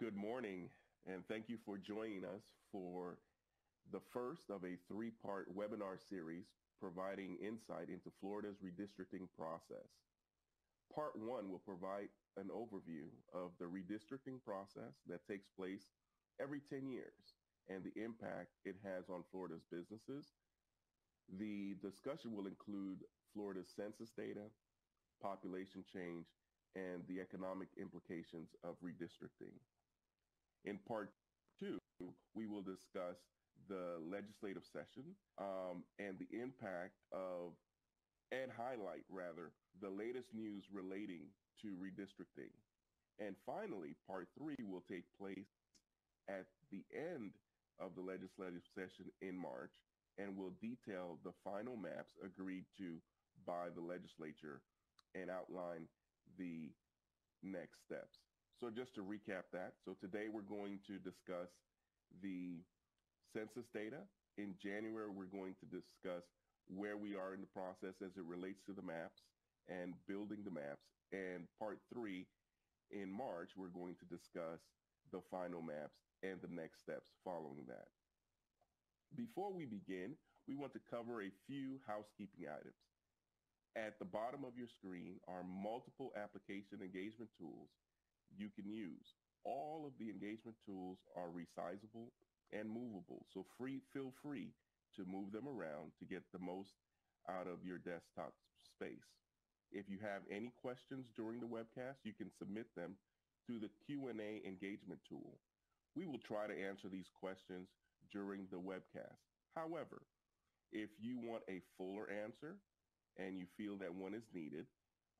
Good morning, and thank you for joining us for the first of a three-part webinar series providing insight into Florida's redistricting process. Part one will provide an overview of the redistricting process that takes place every 10 years and the impact it has on Florida's businesses. The discussion will include Florida's census data, population change, and the economic implications of redistricting. In part two, we will discuss the legislative session um, and the impact of, and highlight rather, the latest news relating to redistricting. And finally, part three will take place at the end of the legislative session in March and will detail the final maps agreed to by the legislature and outline the next steps. So just to recap that, so today we're going to discuss the census data. In January, we're going to discuss where we are in the process as it relates to the maps and building the maps. And part three, in March, we're going to discuss the final maps and the next steps following that. Before we begin, we want to cover a few housekeeping items. At the bottom of your screen are multiple application engagement tools you can use. All of the engagement tools are resizable and movable, so free, feel free to move them around to get the most out of your desktop space. If you have any questions during the webcast, you can submit them through the Q&A engagement tool. We will try to answer these questions during the webcast. However, if you want a fuller answer and you feel that one is needed,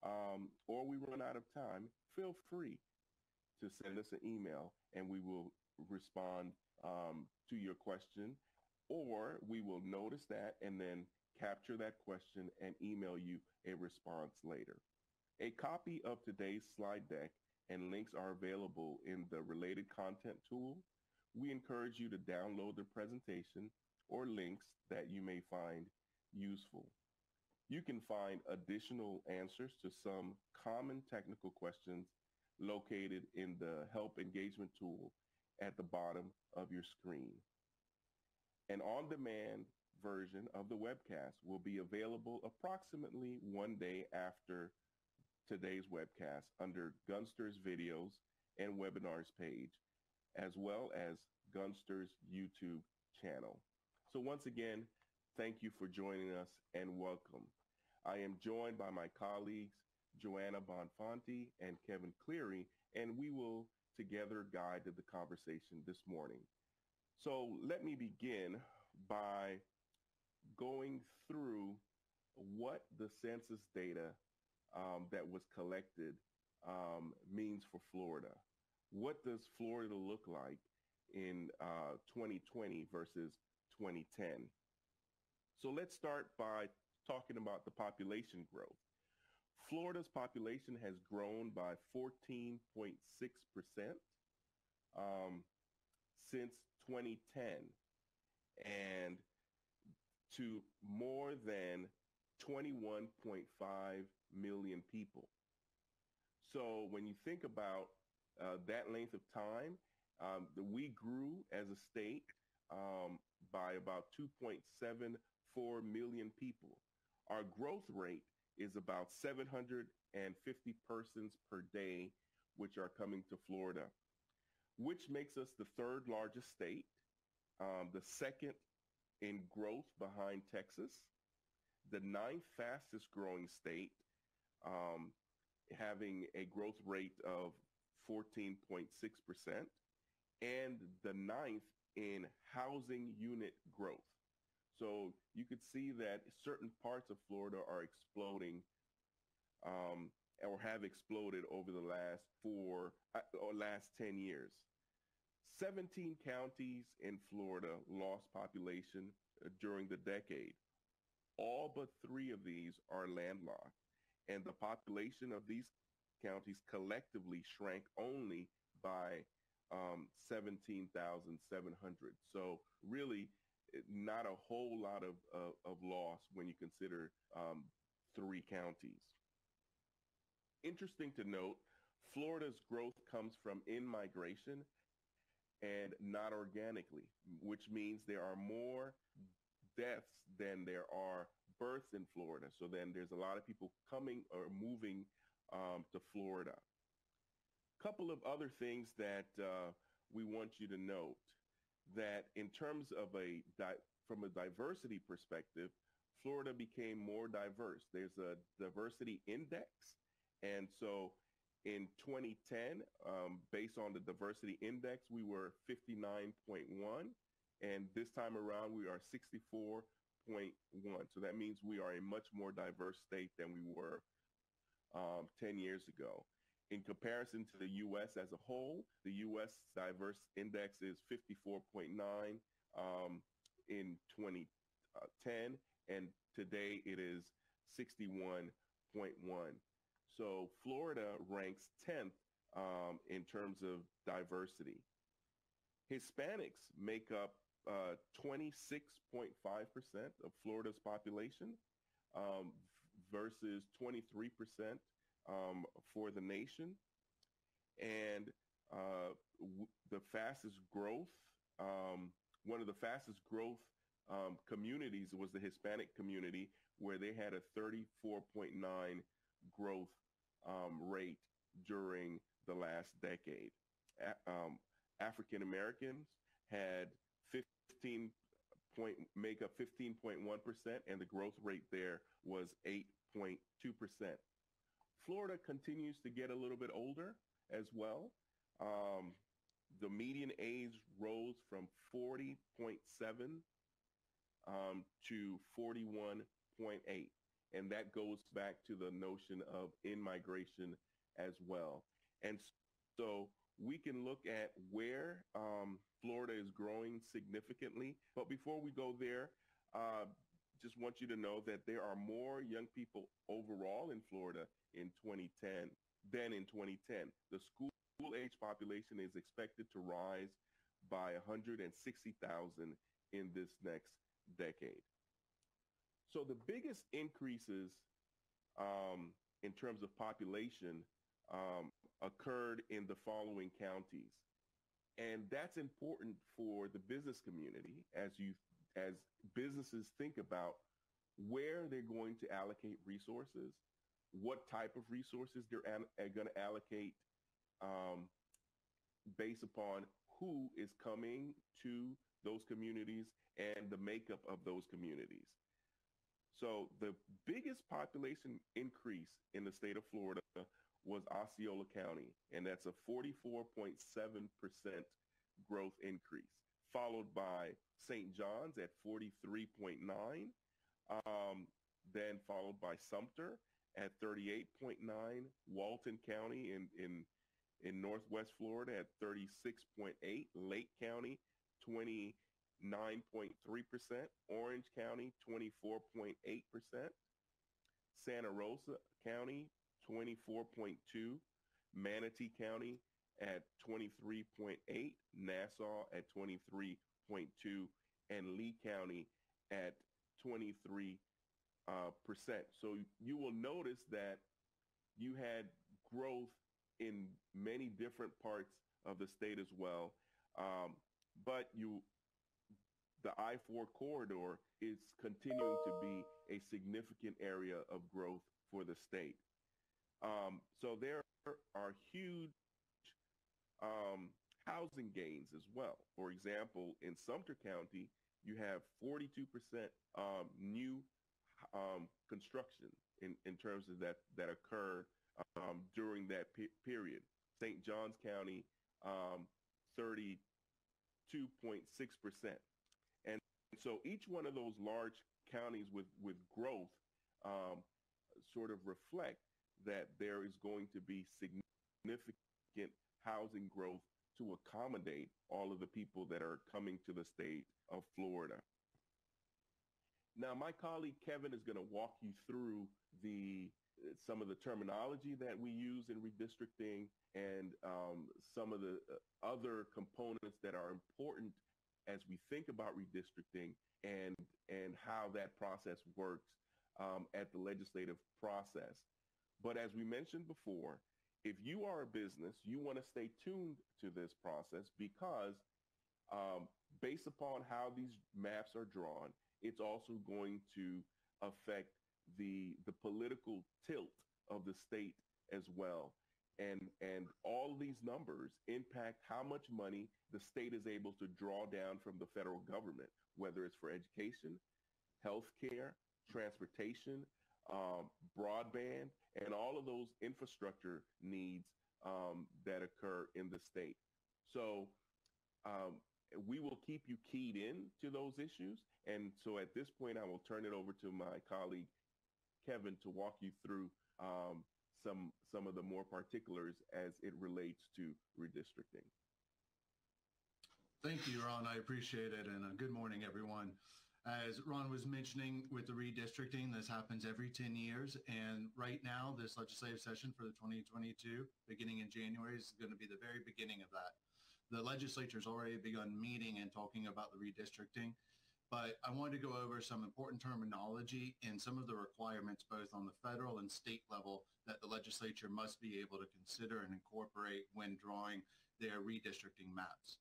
um, or we run out of time, feel free to send us an email and we will respond um, to your question or we will notice that and then capture that question and email you a response later. A copy of today's slide deck and links are available in the related content tool. We encourage you to download the presentation or links that you may find useful. You can find additional answers to some common technical questions located in the Help Engagement tool at the bottom of your screen. An on-demand version of the webcast will be available approximately one day after today's webcast under Gunster's videos and webinars page, as well as Gunster's YouTube channel. So once again, thank you for joining us and welcome. I am joined by my colleagues Joanna Bonfanti and Kevin Cleary, and we will together guide the conversation this morning. So let me begin by going through what the census data um, that was collected um, means for Florida. What does Florida look like in uh, 2020 versus 2010? So let's start by talking about the population growth. Florida's population has grown by 14.6% um, since 2010 and to more than 21.5 million people. So when you think about uh, that length of time, um, the, we grew as a state um, by about 2.74 million people. Our growth rate is about 750 persons per day, which are coming to Florida, which makes us the third largest state, um, the second in growth behind Texas, the ninth fastest growing state, um, having a growth rate of 14.6%, and the ninth in housing unit growth. So you could see that certain parts of Florida are exploding um, or have exploded over the last four uh, or last 10 years. 17 counties in Florida lost population uh, during the decade. All but three of these are landlocked, and the population of these counties collectively shrank only by um, 17,700. So really, not a whole lot of, uh, of loss when you consider um, three counties. Interesting to note, Florida's growth comes from in-migration and not organically, which means there are more deaths than there are births in Florida. So then there's a lot of people coming or moving um, to Florida. Couple of other things that uh, we want you to note that in terms of a di- from a diversity perspective, Florida became more diverse. There's a diversity index, and so in 2010, um, based on the diversity index, we were 59.1. And this time around, we are 64.1. So that means we are a much more diverse state than we were um, 10 years ago. In comparison to the U.S. as a whole, the U.S. diverse index is 54.9 um, in 2010, and today it is 61.1. So Florida ranks 10th um, in terms of diversity. Hispanics make up uh, 26.5% of Florida's population um, versus 23% um, for the nation. And uh, w- the fastest growth, um, one of the fastest growth um, communities was the Hispanic community, where they had a 34.9 growth um, rate during the last decade. A- um, African Americans had 15 point make up 15.1% and the growth rate there was 8.2%. Florida continues to get a little bit older as well. Um, the median age rose from 40.7 um, to 41.8 and that goes back to the notion of in-migration as well. And so we can look at where um, Florida is growing significantly. But before we go there, uh, just want you to know that there are more young people overall in Florida in 2010 than in 2010. The school age population is expected to rise by 160,000 in this next decade. So the biggest increases um, in terms of population um, occurred in the following counties. And that's important for the business community as you as businesses think about where they're going to allocate resources, what type of resources they're an, going to allocate um, based upon who is coming to those communities and the makeup of those communities. So the biggest population increase in the state of Florida was Osceola County, and that's a 44.7% growth increase, followed by St. Johns at 43.9, um, then followed by Sumter at 38.9, Walton County in, in, in Northwest Florida at 36.8, Lake County 20, 9.3%, Orange County 24.8%, Santa Rosa County 24.2, Manatee County at 23.8, Nassau at 23.2, and Lee County at 23 uh, percent. So you will notice that you had growth in many different parts of the state as well. Um, but you the I-4 corridor is continuing to be a significant area of growth for the state. Um, so there are huge um, housing gains as well. For example, in Sumter County, you have 42% um, new um, construction in, in terms of that, that occurred um, during that pe- period. St. Johns County, 32.6%. And so each one of those large counties with, with growth um, sort of reflect that there is going to be significant housing growth to accommodate all of the people that are coming to the state of Florida. Now, my colleague Kevin is going to walk you through the some of the terminology that we use in redistricting and um, some of the uh, other components that are important as we think about redistricting and and how that process works um, at the legislative process. But as we mentioned before, if you are a business, you want to stay tuned to this process because um, based upon how these maps are drawn, it's also going to affect the the political tilt of the state as well. And and all these numbers impact how much money the state is able to draw down from the federal government, whether it's for education, health care, transportation, um, broadband, and all of those infrastructure needs um, that occur in the state. So um, we will keep you keyed in to those issues. And so at this point, I will turn it over to my colleague, Kevin, to walk you through um, some some of the more particulars as it relates to redistricting. Thank you, Ron. I appreciate it. And uh, good morning, everyone. As Ron was mentioning with the redistricting, this happens every 10 years. And right now, this legislative session for the 2022, beginning in January, is going to be the very beginning of that. The legislature has already begun meeting and talking about the redistricting but I wanted to go over some important terminology and some of the requirements both on the federal and state level that the legislature must be able to consider and incorporate when drawing their redistricting maps.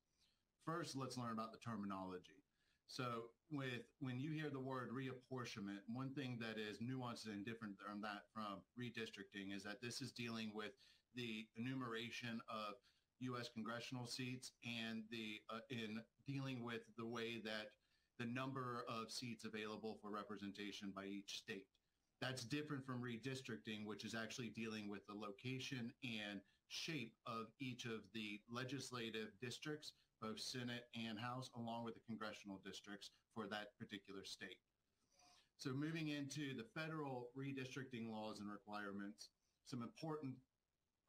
First, let's learn about the terminology. So with when you hear the word reapportionment, one thing that is nuanced and different from that from redistricting is that this is dealing with the enumeration of U.S. congressional seats and the uh, in dealing with the way that the number of seats available for representation by each state. That's different from redistricting, which is actually dealing with the location and shape of each of the legislative districts, both Senate and House, along with the congressional districts for that particular state. So moving into the federal redistricting laws and requirements, some important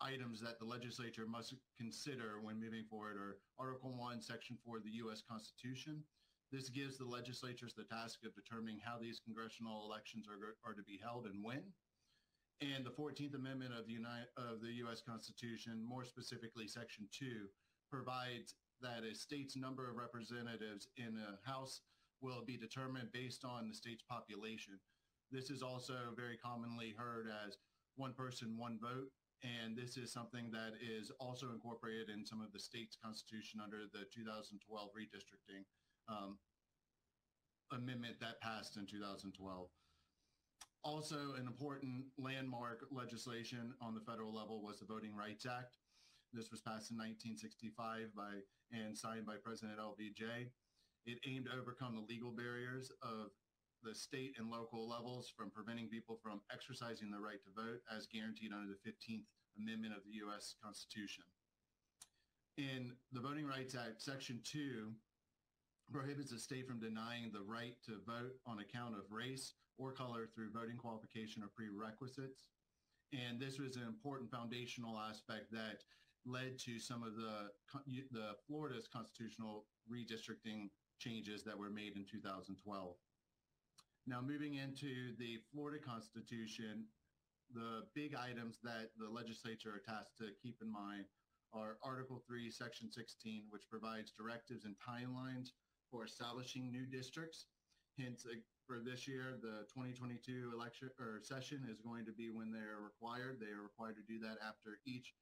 items that the legislature must consider when moving forward are Article 1, Section 4 of the U.S. Constitution, this gives the legislatures the task of determining how these congressional elections are, are to be held and when. And the 14th Amendment of the, United, of the U.S. Constitution, more specifically Section 2, provides that a state's number of representatives in a House will be determined based on the state's population. This is also very commonly heard as one person, one vote. And this is something that is also incorporated in some of the state's constitution under the 2012 redistricting um, amendment that passed in 2012. Also, an important landmark legislation on the federal level was the Voting Rights Act. This was passed in 1965 by and signed by President LBJ. It aimed to overcome the legal barriers of the state and local levels from preventing people from exercising the right to vote as guaranteed under the 15th Amendment of the U.S. Constitution. In the Voting Rights Act, Section 2 prohibits a state from denying the right to vote on account of race or color through voting qualification or prerequisites. And this was an important foundational aspect that led to some of the, the Florida's constitutional redistricting changes that were made in 2012. Now, moving into the Florida Constitution, the big items that the legislature are tasked to keep in mind are Article 3, Section 16, which provides directives and timelines for establishing new districts. Hence, uh, for this year, the 2022 election or session is going to be when they are required. They are required to do that after each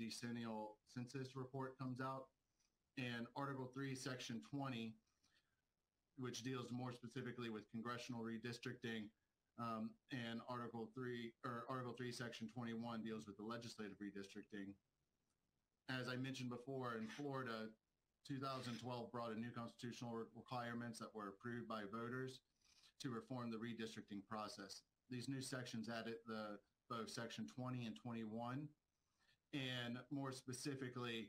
decennial census report comes out. And Article 3, Section 20, which deals more specifically with congressional redistricting, um, and Article 3 or Article 3, Section 21 deals with the legislative redistricting. As I mentioned before, in Florida, 2012 brought in new constitutional requirements that were approved by voters to reform the redistricting process. These new sections added the both section 20 and 21 and more specifically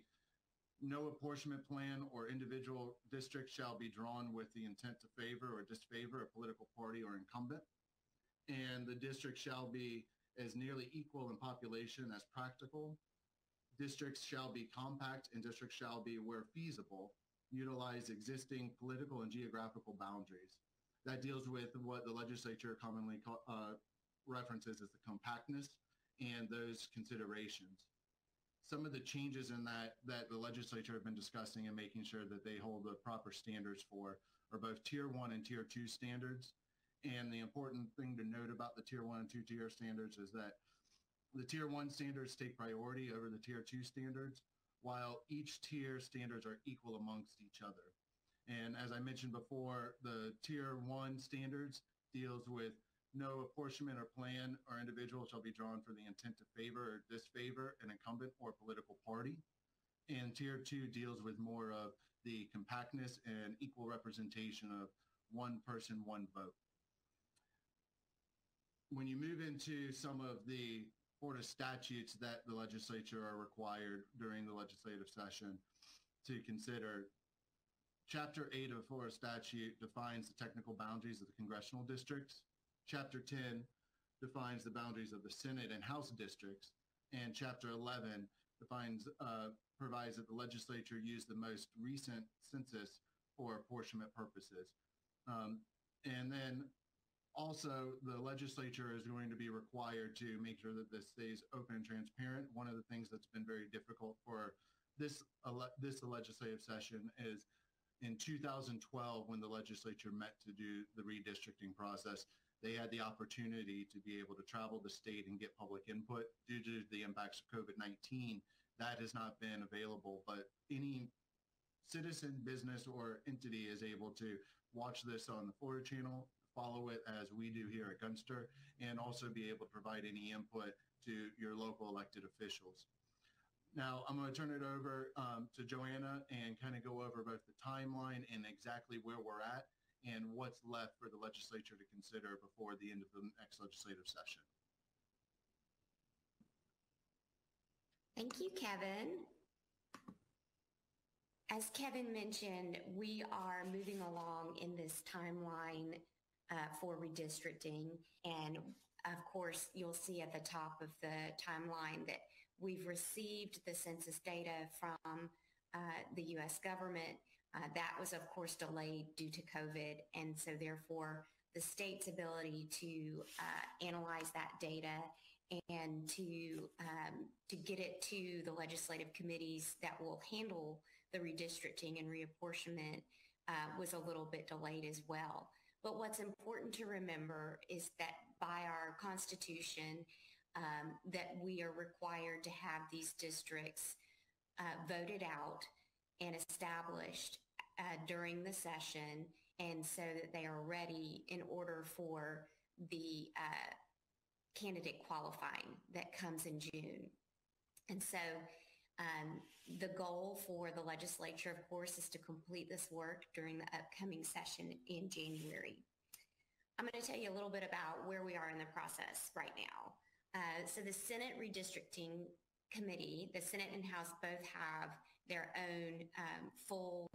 no apportionment plan or individual district shall be drawn with the intent to favor or disfavor a political party or incumbent and the district shall be as nearly equal in population as practical Districts shall be compact and districts shall be, where feasible, utilize existing political and geographical boundaries. That deals with what the legislature commonly uh, references as the compactness and those considerations. Some of the changes in that that the legislature have been discussing and making sure that they hold the proper standards for are both tier one and tier two standards. And the important thing to note about the tier one and two tier standards is that the tier one standards take priority over the tier two standards, while each tier standards are equal amongst each other. And as I mentioned before, the tier one standards deals with no apportionment or plan or individual shall be drawn for the intent to favor or disfavor an incumbent or political party. And tier two deals with more of the compactness and equal representation of one person, one vote. When you move into some of the Florida statutes that the legislature are required during the legislative session to consider, Chapter 8 of Florida statute defines the technical boundaries of the congressional districts. Chapter 10 defines the boundaries of the Senate and House districts. And Chapter 11 defines, uh, provides that the legislature use the most recent census for apportionment purposes. Um, and then also the legislature is going to be required to make sure that this stays open and transparent. One of the things that's been very difficult for this, this legislative session is in 2012 when the legislature met to do the redistricting process, they had the opportunity to be able to travel the state and get public input due to the impacts of COVID-19. That has not been available, but any citizen, business, or entity is able to watch this on the Florida channel, follow it as we do here at Gunster, and also be able to provide any input to your local elected officials. Now, I'm going to turn it over um, to Joanna and kind of go over both the timeline and exactly where we're at and what's left for the legislature to consider before the end of the next legislative session. Thank you, Kevin. As Kevin mentioned, we are moving along in this timeline uh, for redistricting. And of course, you'll see at the top of the timeline that We've received the census data from uh, the U.S. government. Uh, that was, of course, delayed due to COVID. And so therefore, the state's ability to uh, analyze that data and to, um, to get it to the legislative committees that will handle the redistricting and reapportionment uh, was a little bit delayed as well. But what's important to remember is that by our Constitution, um, that we are required to have these districts uh, voted out and established uh, during the session and so that they are ready in order for the uh, candidate qualifying that comes in June. And so um, the goal for the legislature, of course, is to complete this work during the upcoming session in January. I'm going to tell you a little bit about where we are in the process right now. Uh, so the Senate redistricting committee, the Senate and House both have their own um, full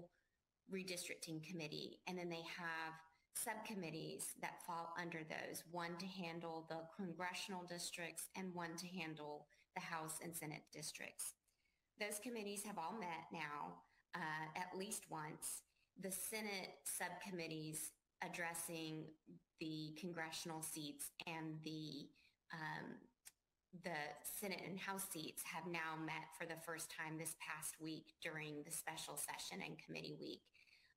redistricting committee, and then they have subcommittees that fall under those, one to handle the congressional districts and one to handle the House and Senate districts. Those committees have all met now uh, at least once. The Senate subcommittees addressing the congressional seats and the um, the Senate and House seats have now met for the first time this past week during the special session and committee week.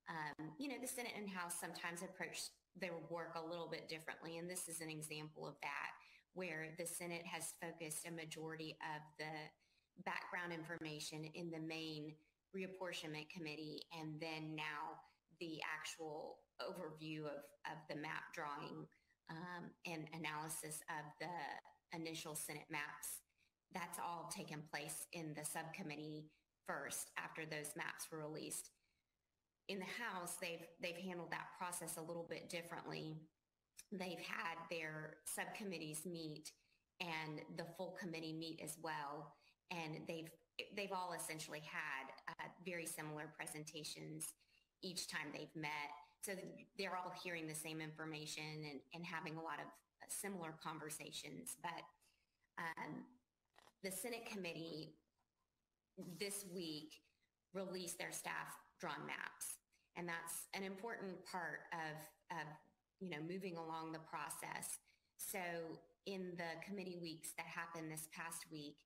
Um, you know, the Senate and House sometimes approach their work a little bit differently, and this is an example of that, where the Senate has focused a majority of the background information in the main reapportionment committee, and then now the actual overview of, of the map drawing um, and analysis of the initial Senate maps. That's all taken place in the subcommittee first after those maps were released. In the House, they've, they've handled that process a little bit differently. They've had their subcommittees meet and the full committee meet as well. And they've, they've all essentially had uh, very similar presentations each time they've met so they're all hearing the same information and, and having a lot of similar conversations. But um, the Senate committee this week released their staff drawn maps. And that's an important part of, of, you know, moving along the process. So in the committee weeks that happened this past week,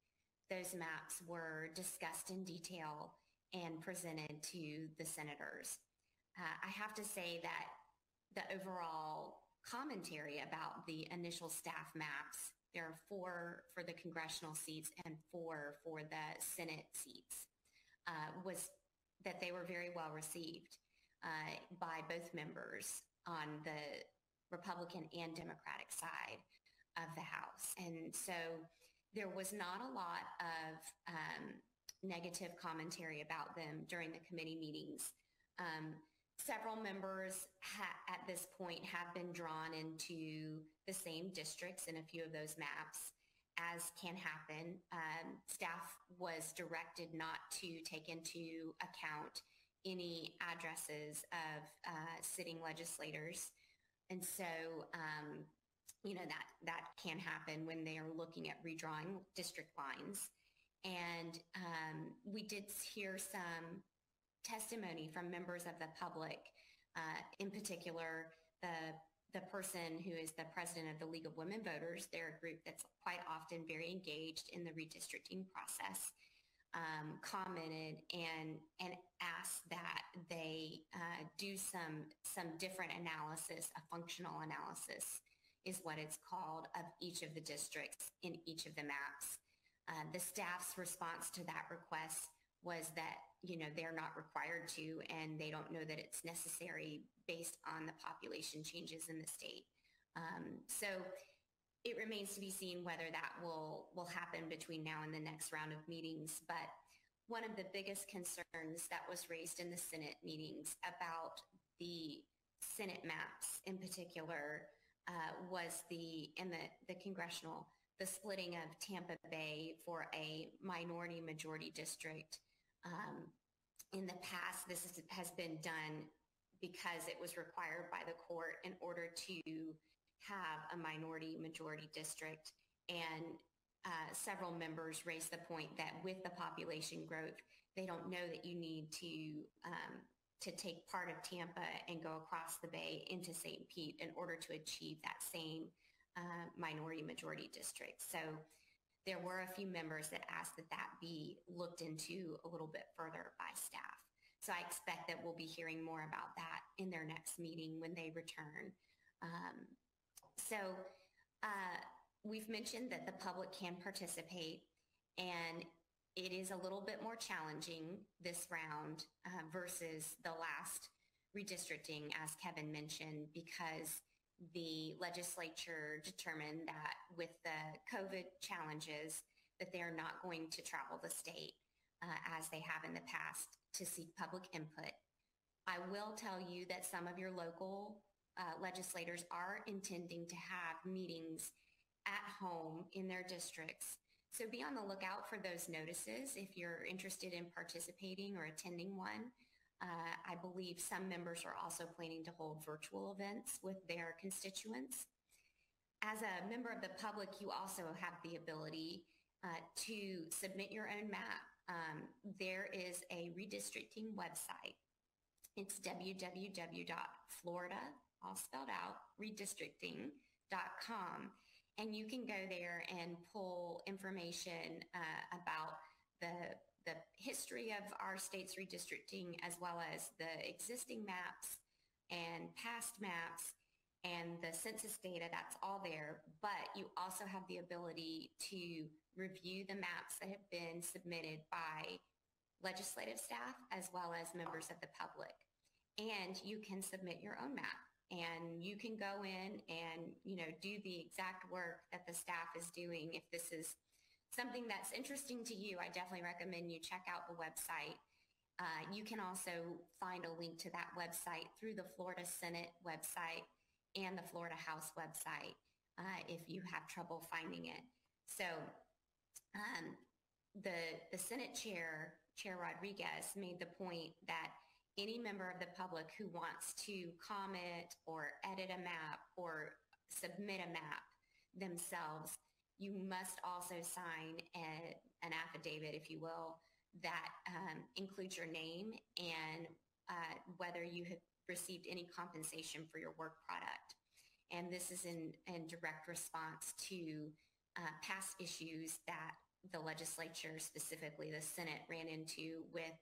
those maps were discussed in detail and presented to the senators. Uh, I have to say that the overall commentary about the initial staff maps There are four for the congressional seats and four for the Senate seats. Uh, was that they were very well received uh, by both members on the Republican and Democratic side of the House. And so there was not a lot of um, negative commentary about them during the committee meetings. Um, several members ha- at this point have been drawn into the same districts in a few of those maps as can happen. Um, staff was directed not to take into account any addresses of uh, sitting legislators. And so, um, you know, that, that can happen when they are looking at redrawing district lines. And um, we did hear some testimony from members of the public, uh, in particular, the the person who is the president of the League of Women Voters, they're a group that's quite often very engaged in the redistricting process, um, commented and and asked that they uh, do some some different analysis, a functional analysis is what it's called, of each of the districts in each of the maps. Uh, the staff's response to that request was that you know they're not required to and they don't know that it's necessary based on the population changes in the state. Um, so it remains to be seen whether that will will happen between now and the next round of meetings but one of the biggest concerns that was raised in the senate meetings about the senate maps in particular uh, was the in the the congressional the splitting of Tampa Bay for a minority majority district um, in the past, this is, has been done because it was required by the court in order to have a minority majority district. And uh, several members raised the point that with the population growth, they don't know that you need to um, to take part of Tampa and go across the bay into St. Pete in order to achieve that same uh, minority majority district. So there were a few members that asked that that be looked into a little bit further by staff. So I expect that we'll be hearing more about that in their next meeting when they return. Um, so uh, we've mentioned that the public can participate and it is a little bit more challenging this round uh, versus the last redistricting, as Kevin mentioned, because the legislature determined that with the COVID challenges, that they are not going to travel the state uh, as they have in the past to seek public input. I will tell you that some of your local uh, legislators are intending to have meetings at home in their districts. So be on the lookout for those notices if you're interested in participating or attending one. Uh, I believe some members are also planning to hold virtual events with their constituents. As a member of the public, you also have the ability uh, to submit your own map. Um, there is a redistricting website. It's www.florida, all spelled out, redistricting.com. And you can go there and pull information uh, about history of our state's redistricting as well as the existing maps and past maps and the census data, that's all there. But you also have the ability to review the maps that have been submitted by legislative staff as well as members of the public. And you can submit your own map and you can go in and, you know, do the exact work that the staff is doing if this is something that's interesting to you, I definitely recommend you check out the website. Uh, you can also find a link to that website through the Florida Senate website and the Florida House website uh, if you have trouble finding it. So um, the, the Senate chair, Chair Rodrigues, made the point that any member of the public who wants to comment or edit a map or submit a map themselves you must also sign a, an affidavit, if you will, that um, includes your name and uh, whether you have received any compensation for your work product. And this is in, in direct response to uh, past issues that the legislature, specifically the Senate, ran into with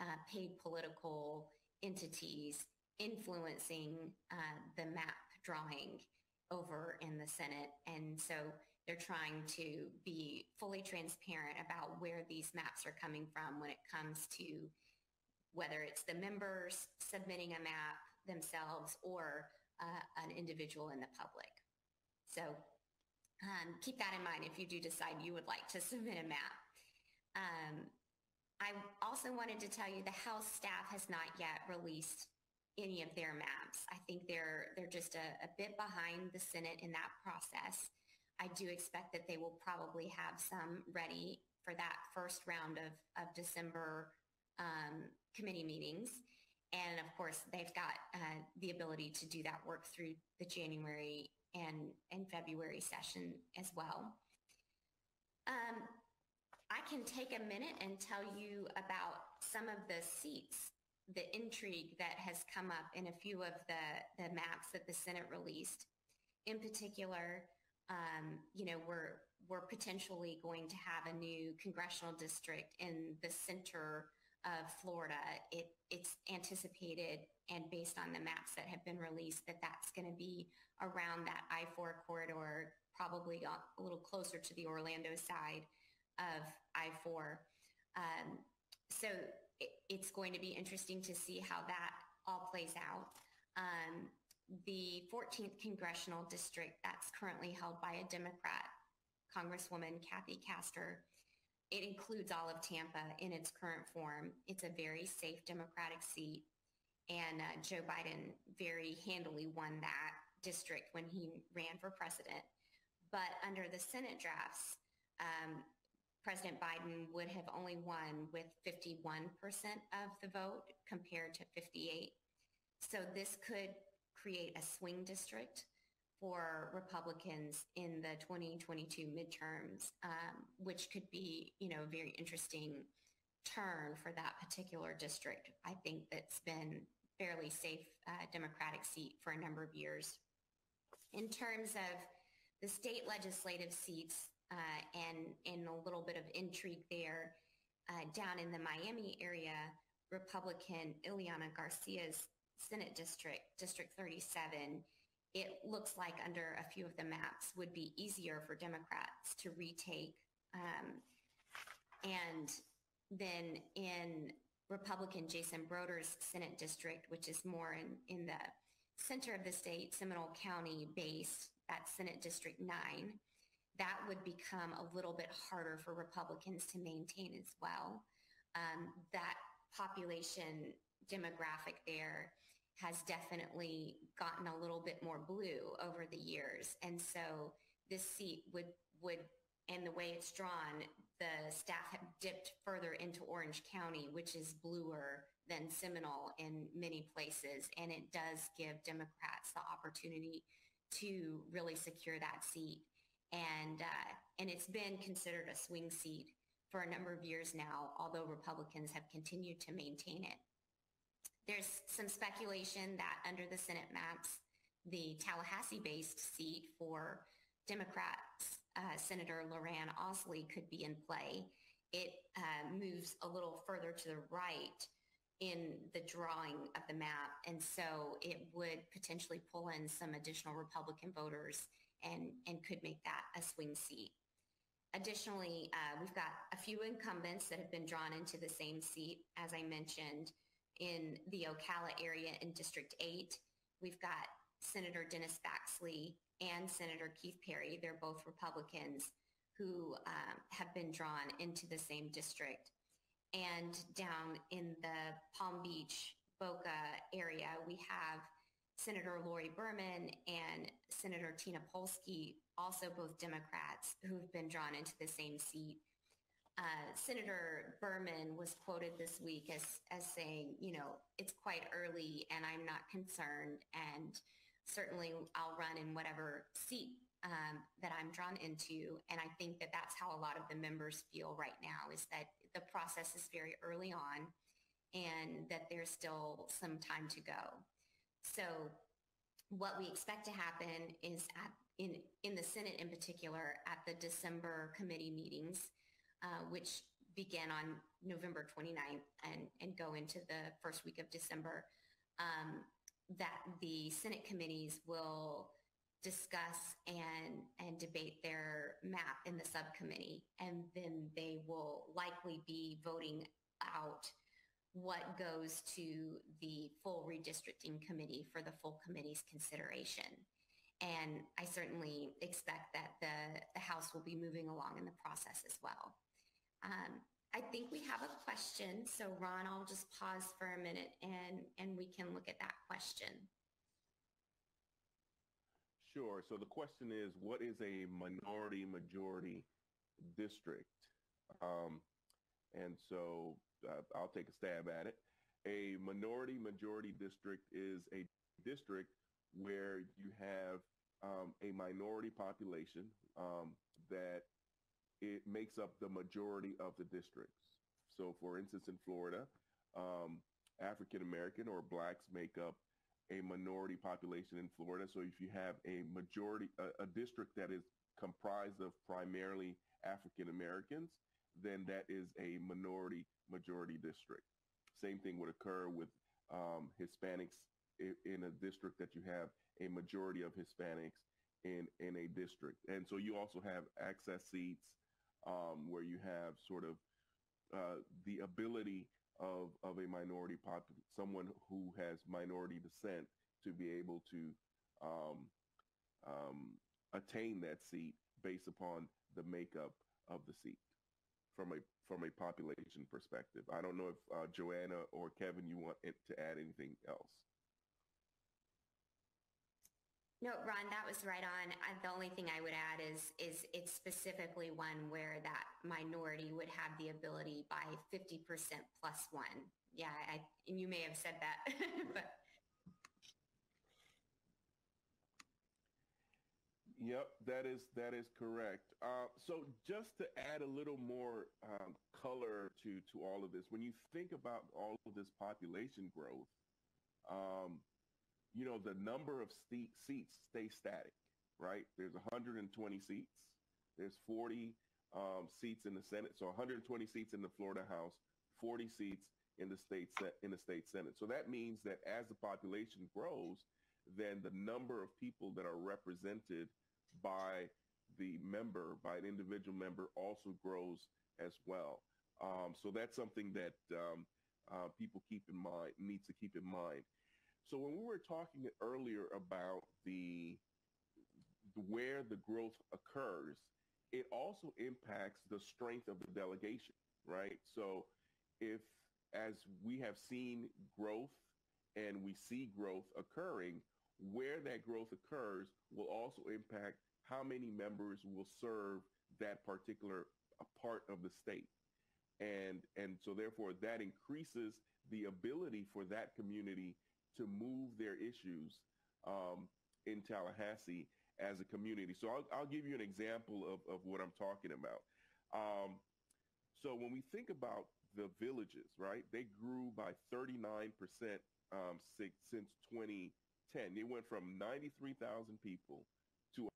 uh, paid political entities influencing uh, the map drawing over in the Senate. And so They're trying to be fully transparent about where these maps are coming from when it comes to whether it's the members submitting a map themselves or uh, an individual in the public. So um, keep that in mind if you do decide you would like to submit a map. Um, I also wanted to tell you the House staff has not yet released any of their maps. I think they're they're just a, a bit behind the Senate in that process. I do expect that they will probably have some ready for that first round of, of December um, committee meetings. And of course, they've got uh, the ability to do that work through the January and, and February session as well. Um, I can take a minute and tell you about some of the seats, the intrigue that has come up in a few of the, the maps that the Senate released. In particular, um, you know, we're, we're potentially going to have a new congressional district in the center of Florida, it, it's anticipated and based on the maps that have been released that that's going to be around that I-4 corridor, probably a little closer to the Orlando side of I-4. Um, so it, it's going to be interesting to see how that all plays out. Um, the 14th congressional district that's currently held by a Democrat, Congresswoman Kathy Castor, it includes all of Tampa in its current form. It's a very safe Democratic seat. And uh, Joe Biden very handily won that district when he ran for president. But under the Senate drafts, um, President Biden would have only won with 51% of the vote compared to 58. So this could create a swing district for Republicans in the 2022 midterms, um, which could be, you know, a very interesting turn for that particular district. I think that's been fairly safe uh, Democratic seat for a number of years. In terms of the state legislative seats uh, and, and a little bit of intrigue there, uh, down in the Miami area, Republican Ileana Garcia's Senate district, District 37, it looks like under a few of the maps would be easier for Democrats to retake. Um, and then in Republican Jason Brodeur's Senate district, which is more in, in the center of the state, Seminole County based, at Senate District 9, that would become a little bit harder for Republicans to maintain as well. Um, that population demographic there has definitely gotten a little bit more blue over the years. And so this seat would, would, and the way it's drawn, the staff have dipped further into Orange County, which is bluer than Seminole in many places. And it does give Democrats the opportunity to really secure that seat. And, uh, and it's been considered a swing seat for a number of years now, although Republicans have continued to maintain it. There's some speculation that under the Senate maps, the Tallahassee-based seat for Democrats, uh, Senator Loranne Ausley could be in play. It uh, moves a little further to the right in the drawing of the map. And so it would potentially pull in some additional Republican voters and, and could make that a swing seat. Additionally, uh, we've got a few incumbents that have been drawn into the same seat, as I mentioned in the Ocala area in District 8. We've got Senator Dennis Baxley and Senator Keith Perry. They're both Republicans who um, have been drawn into the same district. And down in the Palm Beach, Boca area, we have Senator Lori Berman and Senator Tina Polsky, also both Democrats, who've been drawn into the same seat. Uh, Senator Berman was quoted this week as, as saying, you know, it's quite early and I'm not concerned and certainly I'll run in whatever seat um, that I'm drawn into. And I think that that's how a lot of the members feel right now is that the process is very early on and that there's still some time to go. So what we expect to happen is at, in, in the Senate in particular at the December committee meetings, uh, which began on November 29th and, and go into the first week of December, um, that the Senate committees will discuss and and debate their map in the subcommittee and then they will likely be voting out what goes to the full redistricting committee for the full committee's consideration. And i certainly expect that the, the house will be moving along in the process as well um, i think we have a question so ron i'll just pause for a minute and and we can look at that question Sure. So the question is, what is a minority majority district? Um, and so uh, I'll take a stab at it. A minority majority district is a district where you have um, a minority population um, that it makes up the majority of the districts. So for instance, in Florida, um, African American or blacks make up a minority population in Florida. So if you have a majority, a, a district that is comprised of primarily African Americans, then that is a minority majority district. Same thing would occur with um, Hispanics in, in a district that you have a majority of Hispanics in, in a district. And so you also have access seats um, where you have sort of uh, the ability of, of a minority pop, someone who has minority descent to be able to um, um, attain that seat based upon the makeup of the seat from a from a population perspective. I don't know if uh, Joanna or Kevin, you want to add anything else. No, Ron, that was right on. I, the only thing I would add is is it's specifically one where that minority would have the ability by 50% plus one. Yeah, I, and you may have said that, but. Yep, that is that is correct. Uh, so just to add a little more um, color to to all of this, when you think about all of this population growth, um, you know, the number of seats stay static, right? There's 120 seats. There's 40 um, seats in the Senate. So 120 seats in the Florida House, 40 seats in the state in the state Senate. So that means that as the population grows, then the number of people that are represented by the member, by an individual member, also grows as well. Um, so that's something that um, uh, people keep in mind, needs to keep in mind. So when we were talking earlier about the where the growth occurs, it also impacts the strength of the delegation, right? So if as we have seen growth and we see growth occurring, where that growth occurs will also impact how many members will serve that particular uh, part of the state. And, and so therefore that increases the ability for that community to move their issues um, in Tallahassee as a community. So I'll, I'll, give you an example of, of what I'm talking about. Um, so when we think about the villages, right, they grew by 39% um, since, since 2010. They went from 93,000 people to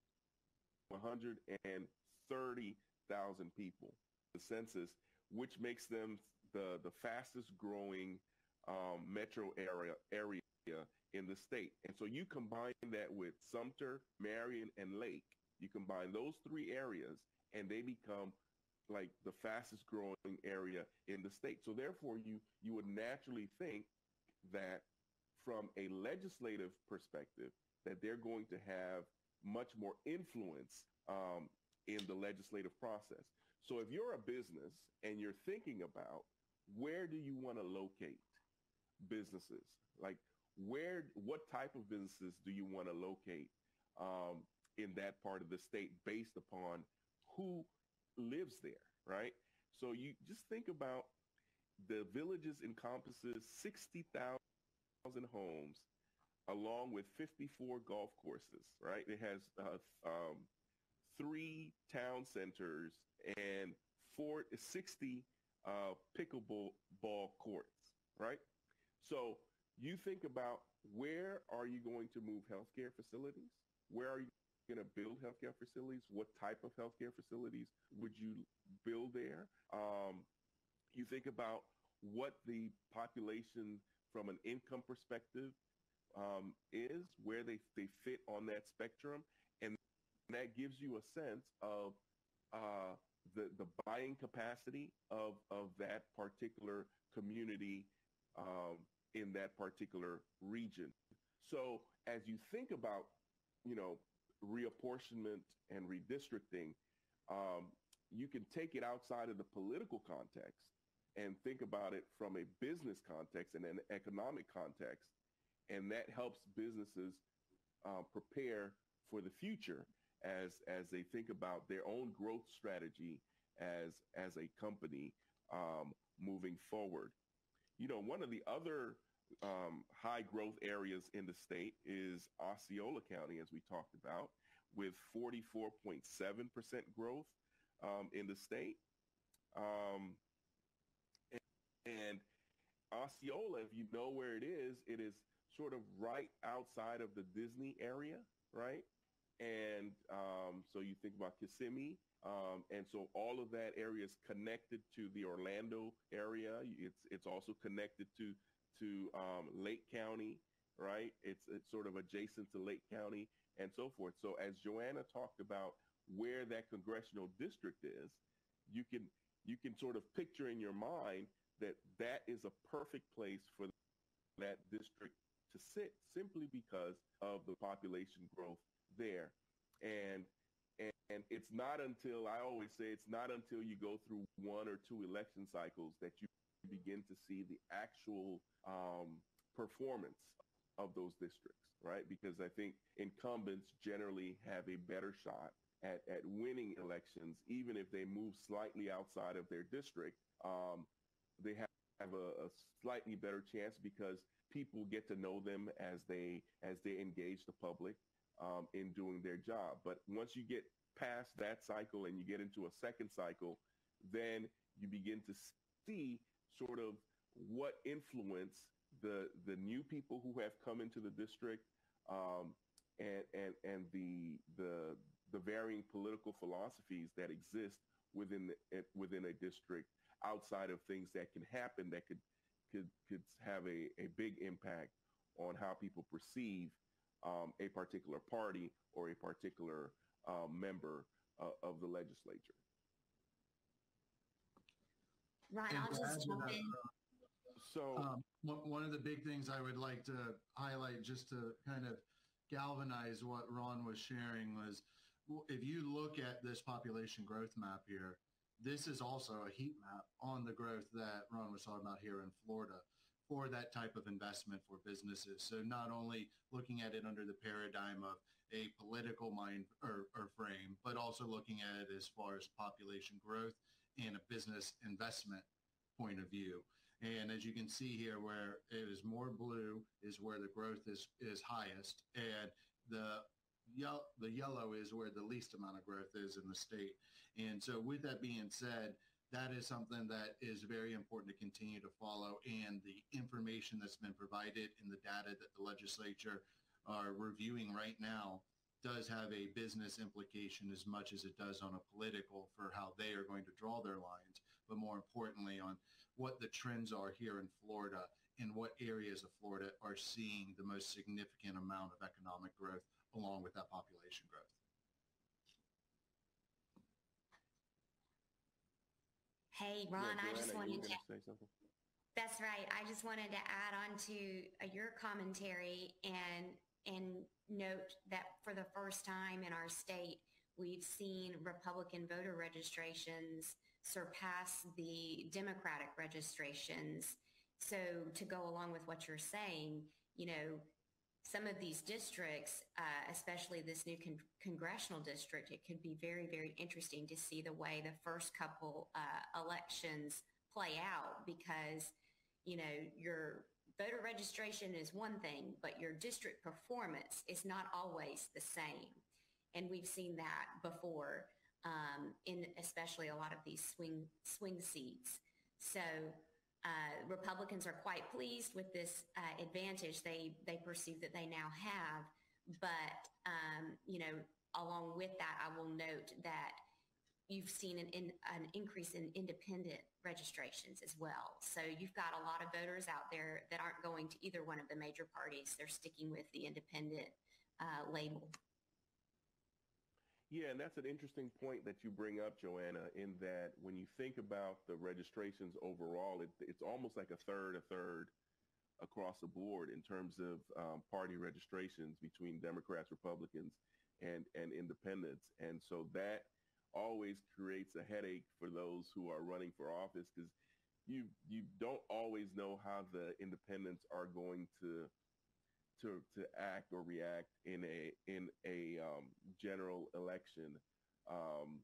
130,000 people, the census, which makes them the, the fastest growing um, metro area area in the state. And so you combine that with Sumter, Marion, and Lake. You combine those three areas, and they become like the fastest growing area in the state. So therefore, you you would naturally think that from a legislative perspective, that they're going to have much more influence um, in the legislative process. So if you're a business and you're thinking about where do you want to locate businesses? Like where, what type of businesses do you want to locate um, in that part of the state based upon who lives there, right? So you just think about the villages encompasses 60,000 homes along with 54 golf courses, right? It has uh, um, three town centers and four, 60 uh, pickleball ball courts, right? So you think about where are you going to move healthcare facilities? Where are you going to build healthcare facilities? What type of healthcare facilities would you build there? Um, you think about what the population from an income perspective um, is, where they, they fit on that spectrum. And that gives you a sense of uh, the, the buying capacity of, of that particular community um, in that particular region. So as you think about, you know, reapportionment and redistricting, um, you can take it outside of the political context and think about it from a business context and an economic context. And that helps businesses uh, prepare for the future as, as they think about their own growth strategy as, as a company um, moving forward. You know, one of the other um, high growth areas in the state is Osceola County, as we talked about, with 44.7% growth um, in the state. Um, and, and Osceola, if you know where it is, it is sort of right outside of the Disney area, right? And um, so you think about Kissimmee, um, and so all of that area is connected to the Orlando area. It's it's also connected to to um, Lake County, right? It's it's sort of adjacent to Lake County and so forth. So as Joanna talked about where that congressional district is, you can you can sort of picture in your mind that that is a perfect place for that district to sit simply because of the population growth there. And, and, it's not until, I always say, it's not until you go through one or two election cycles that you begin to see the actual um, performance of those districts, right? Because I think incumbents generally have a better shot at, at winning elections, even if they move slightly outside of their district. Um, they have, have a, a slightly better chance because people get to know them as they as they engage the public um, in doing their job. But once you get past that cycle and you get into a second cycle, then you begin to see sort of what influence the the new people who have come into the district um, and and and the the the varying political philosophies that exist within the, within a district outside of things that can happen that could could could have a, a big impact on how people perceive um, a particular party or a particular uh, member uh, of the legislature. Ron, I'll just jump in. So um, one of the big things I would like to highlight just to kind of galvanize what Ron was sharing was if you look at this population growth map here, this is also a heat map on the growth that Ron was talking about here in Florida for that type of investment for businesses. So not only looking at it under the paradigm of a political mind or, or, frame, but also looking at it as far as population growth and a business investment point of view. And as you can see here, where it is more blue is where the growth is, is highest. And the, ye- the yellow is where the least amount of growth is in the state. And so with that being said, that is something that is very important to continue to follow. And the information that's been provided in the data that the legislature are reviewing right now does have a business implication as much as it does on a political for how they are going to draw their lines, but more importantly on what the trends are here in Florida and what areas of Florida are seeing the most significant amount of economic growth along with that population growth. Hey, Ron, yeah, I just wanted to, say something? that's right. I just wanted to add on to uh, your commentary and, and note that for the first time in our state, we've seen Republican voter registrations surpass the Democratic registrations. So to go along with what you're saying, you know, some of these districts, uh, especially this new con- congressional district, it could be very, very interesting to see the way the first couple uh, elections play out because, you know, your voter registration is one thing, but your district performance is not always the same. And we've seen that before um, in especially a lot of these swing swing seats. So uh, Republicans are quite pleased with this uh, advantage they they perceive that they now have. But um, you know, along with that, I will note that you've seen an, in, an increase in independent registrations as well. So you've got a lot of voters out there that aren't going to either one of the major parties. They're sticking with the independent uh, label. Yeah, and that's an interesting point that you bring up, Joanna, in that when you think about the registrations overall, it, it's almost like a third, a third across the board in terms of um, party registrations between Democrats, Republicans, and, and independents. And so that always creates a headache for those who are running for office because you you don't always know how the independents are going to to to act or react in a in a um, general election um,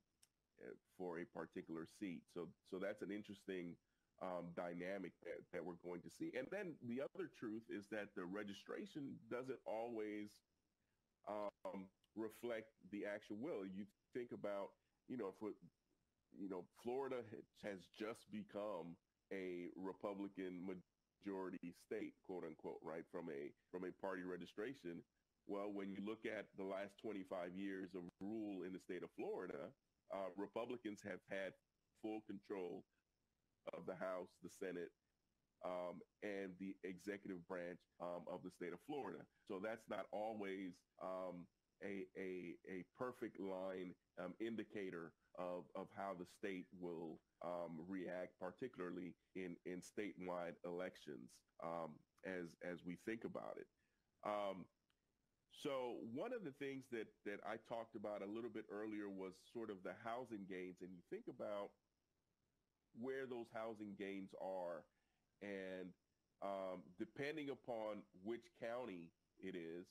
eh, for a particular seat. So so that's an interesting um, dynamic that, that we're going to see. And then the other truth is that the registration doesn't always um, reflect the actual will. You think about, you know, if you know, Florida has just become a Republican majority state, quote unquote, right? From a from a party registration. Well, when you look at the last 25 years of rule in the state of Florida, uh, Republicans have had full control of the House, the Senate, um, and the executive branch um, of the state of Florida. So that's not always um, a, a, a perfect line um, indicator of, of how the state will um, react, particularly in, in statewide elections um, as, as we think about it. Um, so one of the things that, that I talked about a little bit earlier was sort of the housing gains. And you think about where those housing gains are and um, depending upon which county it is,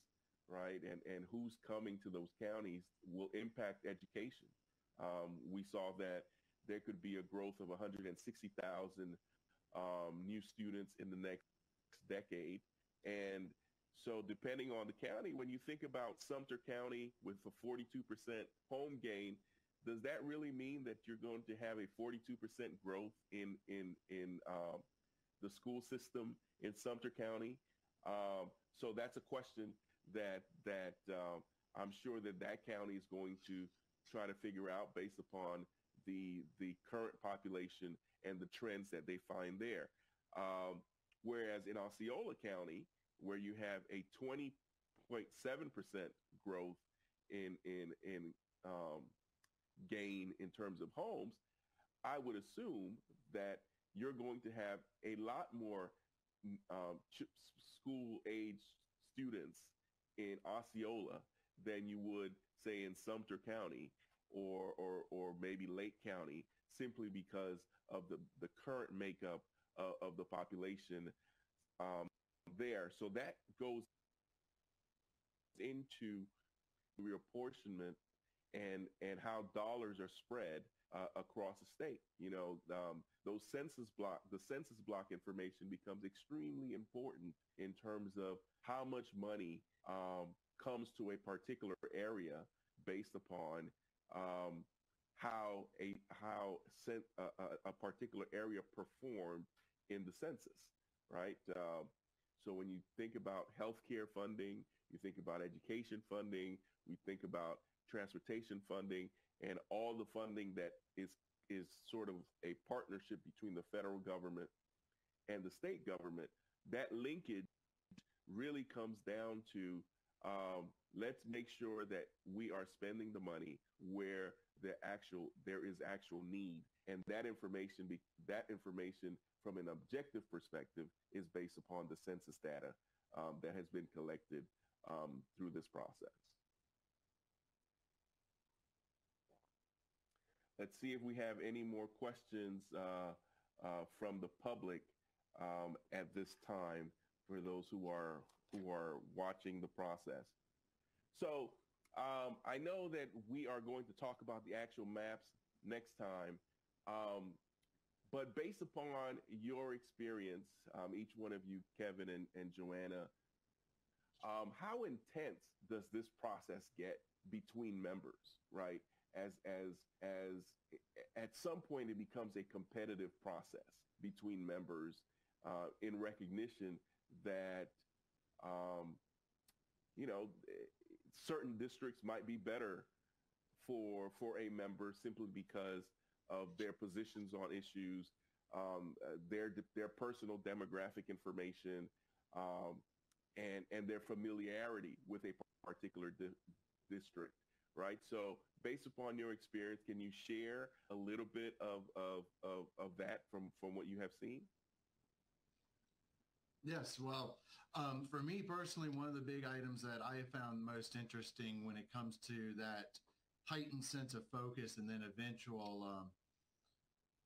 right, and, and who's coming to those counties will impact education. Um, we saw that there could be a growth of 160,000 um, new students in the next decade. And so depending on the county, when you think about Sumter County with a 42% home gain, does that really mean that you're going to have a 42% growth in, in, in um, the school system in Sumter County? Um, so that's a question that, that uh, I'm sure that that county is going to try to figure out based upon the the current population and the trends that they find there. Um, whereas in Osceola County, where you have a 20.7% growth in in in um, gain in terms of homes, I would assume that you're going to have a lot more um, school age students in Osceola than you would say in Sumter County or, or, or maybe Lake County simply because of the, the current makeup of, of the population um, there. So that goes into reapportionment and, and how dollars are spread uh, across the state. You know, um, those census block, the census block information becomes extremely important in terms of how much money um, comes to a particular area based upon um, how a how a, a, particular area performed in the census, right? Um, so when you think about healthcare funding, you think about education funding, we think about transportation funding, and all the funding that is is sort of a partnership between the federal government and the state government. That linkage really comes down to um, let's make sure that we are spending the money where the actual there is actual need. And that information be, that information from an objective perspective is based upon the census data um, that has been collected um, through this process. Let's see if we have any more questions uh, uh, from the public um, at this time for those who are who are watching the process. So um, I know that we are going to talk about the actual maps next time. Um, but based upon your experience, um, each one of you, Kevin and, and Joanna, um, how intense does this process get between members, right? As, as, as at some point it becomes a competitive process between members uh, in recognition that um, you know, certain districts might be better for for a member simply because of their positions on issues, um, uh, their their personal demographic information, um, and and their familiarity with a particular di- district, right? So, based upon your experience, can you share a little bit of of of, of that from from what you have seen? Yes, well, um, for me personally, one of the big items that I found most interesting when it comes to that heightened sense of focus and then eventual um,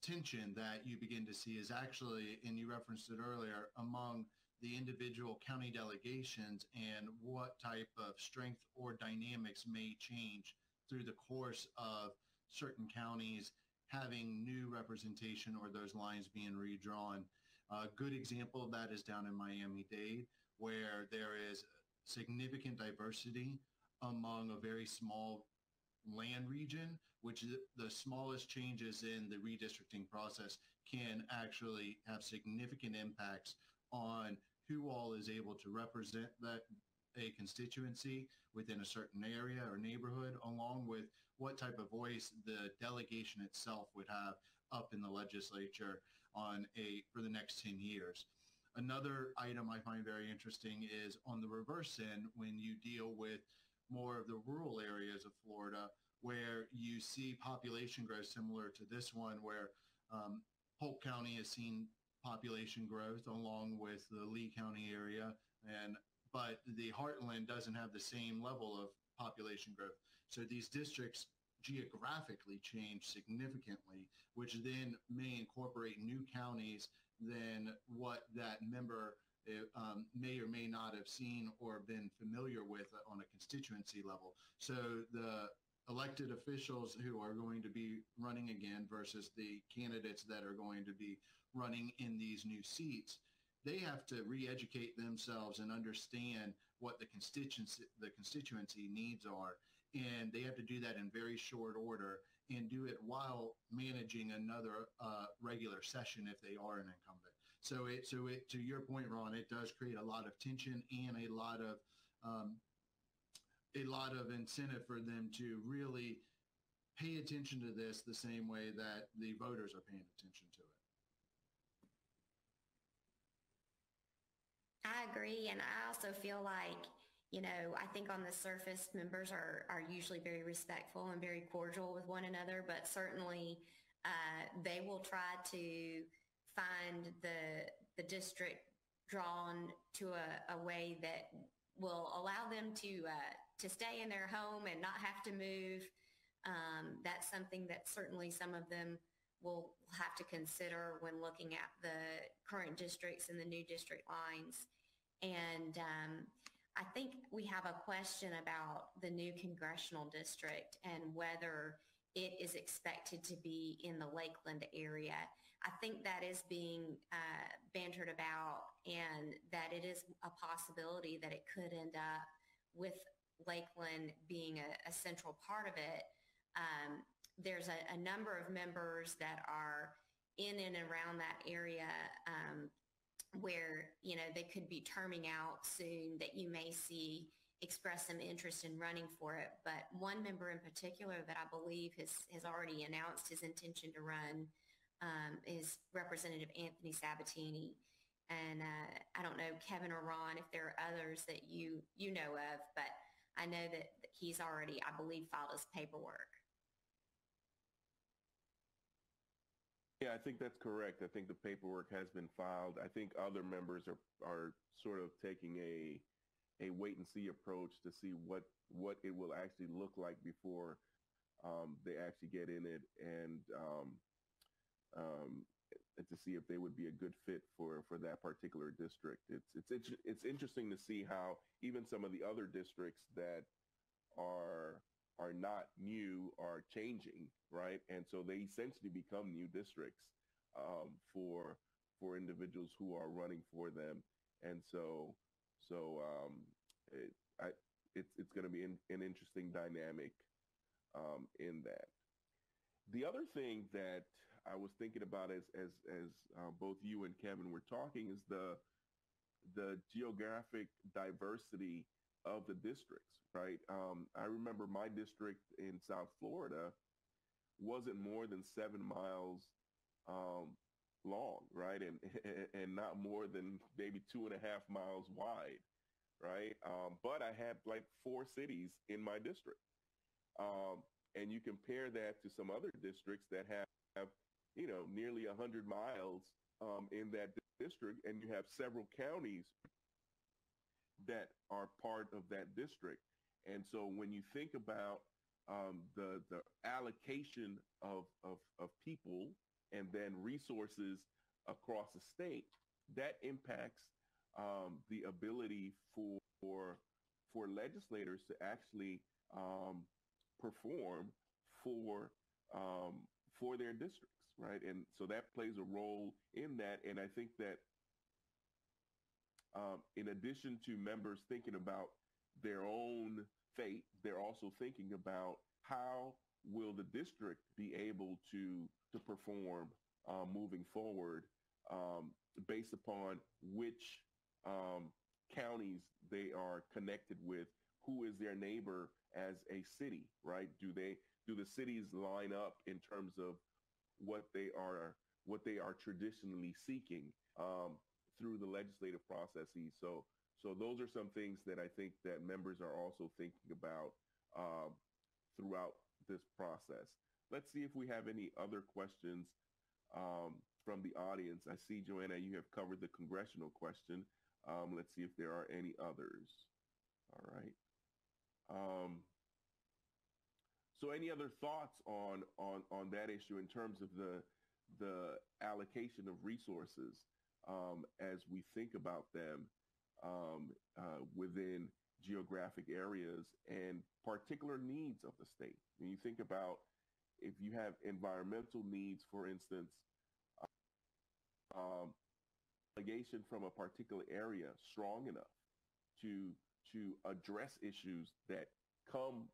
tension that you begin to see is actually, and you referenced it earlier, among the individual county delegations and what type of strength or dynamics may change through the course of certain counties having new representation or those lines being redrawn. A good example of that is down in Miami-Dade, where there is significant diversity among a very small land region, which the smallest changes in the redistricting process can actually have significant impacts on who all is able to represent that a constituency within a certain area or neighborhood, along with what type of voice the delegation itself would have up in the legislature on a for the next 10 years. Another item I find very interesting is on the reverse end when you deal with more of the rural areas of Florida where you see population growth similar to this one where um, Polk County has seen population growth along with the Lee County area and but the heartland doesn't have the same level of population growth. So these districts geographically change significantly, which then may incorporate new counties than what that member eh, um, may or may not have seen or been familiar with on a constituency level. So the elected officials who are going to be running again versus the candidates that are going to be running in these new seats, they have to re-educate themselves and understand what the constituency the constituency needs are and they have to do that in very short order and do it while managing another uh, regular session if they are an incumbent. So it so it to your point, Ron, it does create a lot of tension and a lot of um, a lot of incentive for them to really pay attention to this the same way that the voters are paying attention to it. I agree, and I also feel like you know, I think on the surface, members are, are usually very respectful and very cordial with one another, but certainly uh, they will try to find the, the district drawn to a, a way that will allow them to, uh, to stay in their home and not have to move. Um, that's something that certainly some of them will have to consider when looking at the current districts and the new district lines. And um, I think we have a question about the new congressional district and whether it is expected to be in the Lakeland area. I think that is being uh, bantered about and that it is a possibility that it could end up with Lakeland being a, a central part of it. Um, there's a, a, number of members that are in and around that area um, where, you know, they could be terming out soon that you may see express some interest in running for it. But one member in particular that I believe has, has already announced his intention to run um, is Representative Anthony Sabatini. And uh, I don't know, Kevin or Ron, if there are others that you, you know of, but I know that he's already, I believe, filed his paperwork. Yeah, I think that's correct. I think the paperwork has been filed. I think other members are are sort of taking a a wait and see approach to see what what it will actually look like before um, they actually get in it and um, um, to see if they would be a good fit for for that particular district. It's it's it's interesting to see how even some of the other districts that are are not new are changing, right? And so they essentially become new districts um, for for individuals who are running for them. And so so um, it, I, it's it's going to be in, an interesting dynamic um, in that. The other thing that I was thinking about as as as uh, both you and Kevin were talking is the the geographic diversity of the districts, right? Um, I remember my district in South Florida wasn't more than seven miles um, long, right? And and not more than maybe two and a half miles wide, right? Um, but I had like four cities in my district. Um, and you compare that to some other districts that have, have you know, nearly 100 miles um, in that district, and you have several counties that are part of that district. And so when you think about um, the the allocation of, of of people and then resources across the state, that impacts um, the ability for, for for legislators to actually um, perform for um, for their districts, right? And so that plays a role in that. And I think that um, in addition to members thinking about their own fate, they're also thinking about how will the district be able to to perform uh, moving forward um, based upon which um, counties they are connected with, who is their neighbor as a city, right? Do they do the cities line up in terms of what they are what they are traditionally seeking um, through the legislative processes? So so those are some things that I think that members are also thinking about um, throughout this process. Let's see if we have any other questions um, from the audience. I see, Joanna, you have covered the congressional question. Um, let's see if there are any others. All right. Um, so any other thoughts on, on, on that issue in terms of the, the allocation of resources um, as we think about them um, uh, within geographic areas and particular needs of the state. When you think about if you have environmental needs, for instance, um, allegation from a particular area strong enough to to address issues that come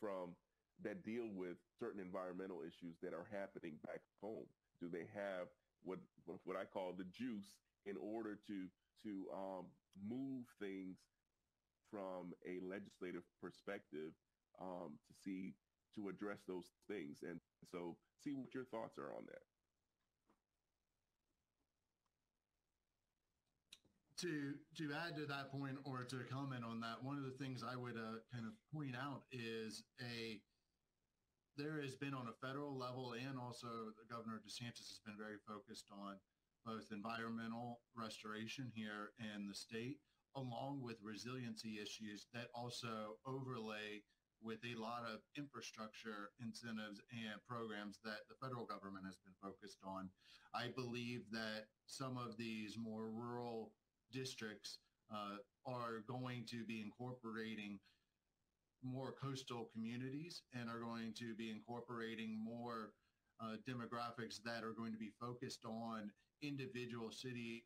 from that deal with certain environmental issues that are happening back home? Do they have what what I call the juice in order to to um, move things from a legislative perspective um, to see to address those things? And so, see what your thoughts are on that. to to add to that point or to comment on that, one of the things I would uh, kind of point out is a there has been on a federal level and also the governor DeSantis has been very focused on both environmental restoration here in the state along with resiliency issues that also overlay with a lot of infrastructure incentives and programs that the federal government has been focused on. I believe that some of these more rural districts uh, are going to be incorporating more coastal communities and are going to be incorporating more uh, demographics that are going to be focused on individual city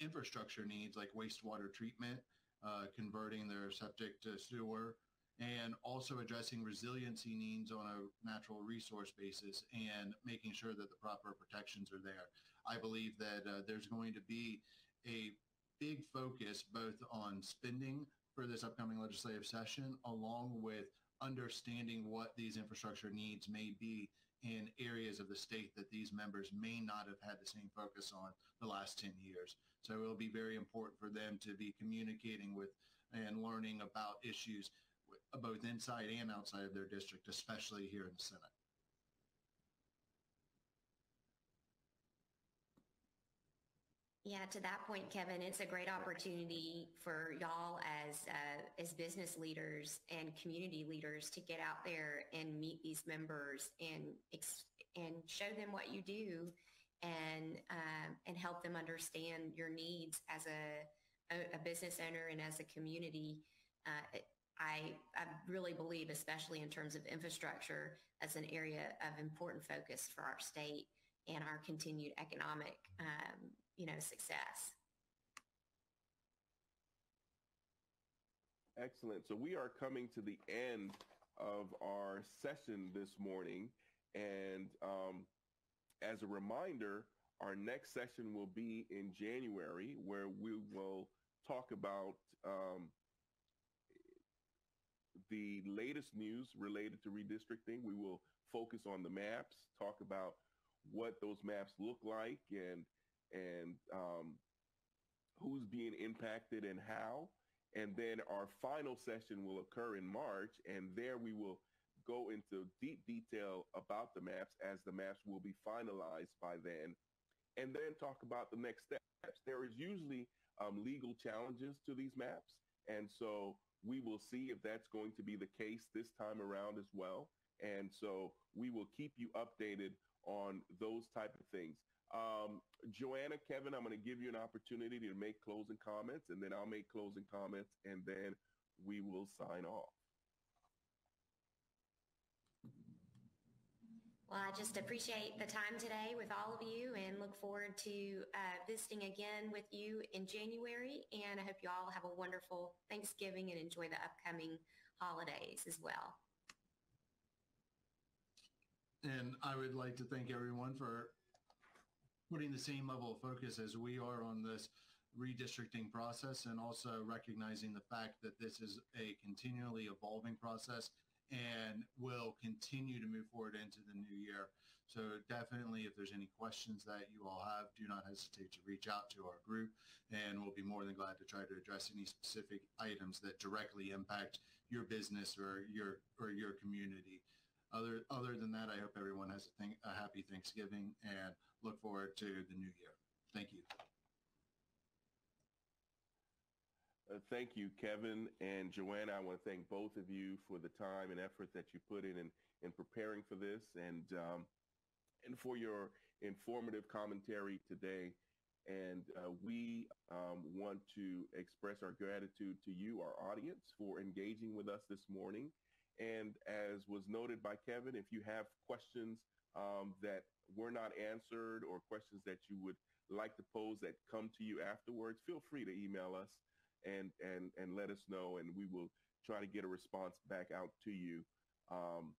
infrastructure needs like wastewater treatment, uh, converting their septic to sewer, and also addressing resiliency needs on a natural resource basis and making sure that the proper protections are there. I believe that uh, there's going to be a big focus both on spending for this upcoming legislative session, along with understanding what these infrastructure needs may be in areas of the state that these members may not have had the same focus on the last 10 years. So it'll be very important for them to be communicating with and learning about issues both inside and outside of their district, especially here in the Senate. Yeah, to that point, Kevin, it's a great opportunity for y'all as uh, as business leaders and community leaders to get out there and meet these members and and show them what you do and uh, and help them understand your needs as a, a, a business owner and as a community. Uh, I, I really believe, especially in terms of infrastructure, as an area of important focus for our state and our continued economic um, you know, success. Excellent. So we are coming to the end of our session this morning. And um, as a reminder, our next session will be in January where we will talk about um, the latest news related to redistricting. We will focus on the maps, talk about what those maps look like and and um, who's being impacted and how. And then our final session will occur in March, and there we will go into deep detail about the maps as the maps will be finalized by then, and then talk about the next steps. There is usually um, legal challenges to these maps, and so we will see if that's going to be the case this time around as well. And so we will keep you updated on those type of things. Um, Joanna, Kevin, I'm going to give you an opportunity to make closing comments, and then I'll make closing comments, and then we will sign off. Well, I just appreciate the time today with all of you and look forward to uh, visiting again with you in January. And I hope you all have a wonderful Thanksgiving and enjoy the upcoming holidays as well. And I would like to thank everyone for putting the same level of focus as we are on this redistricting process and also recognizing the fact that this is a continually evolving process and will continue to move forward into the new year. So definitely, if there's any questions that you all have, do not hesitate to reach out to our group, and we'll be more than glad to try to address any specific items that directly impact your business or your or your community. Other other than that, I hope everyone has a, th- a happy Thanksgiving and look forward to the new year. Thank you. Uh, thank you, Kevin and Joanna. I want to thank both of you for the time and effort that you put in in, in preparing for this and um, and for your informative commentary today. And uh, we um, want to express our gratitude to you, our audience, for engaging with us this morning. And as was noted by Kevin, if you have questions um, that were not answered or questions that you would like to pose that come to you afterwards, feel free to email us and and and let us know, and we will try to get a response back out to you um,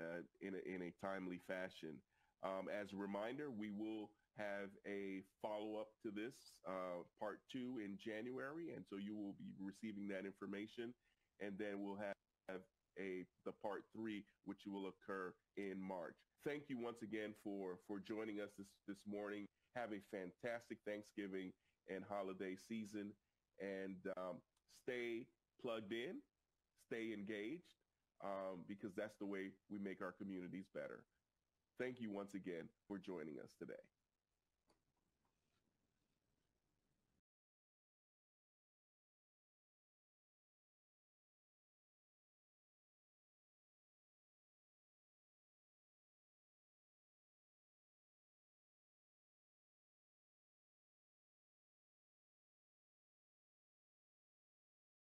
uh, in a, in a timely fashion. Um, as a reminder, we will have a follow up to this uh, part two in January, and so you will be receiving that information, and then we'll have a the part three, which will occur in March. Thank you once again for for joining us this this morning. Have a fantastic Thanksgiving and holiday season and um, stay plugged in, stay engaged, um, because that's the way we make our communities better. Thank you once again for joining us today.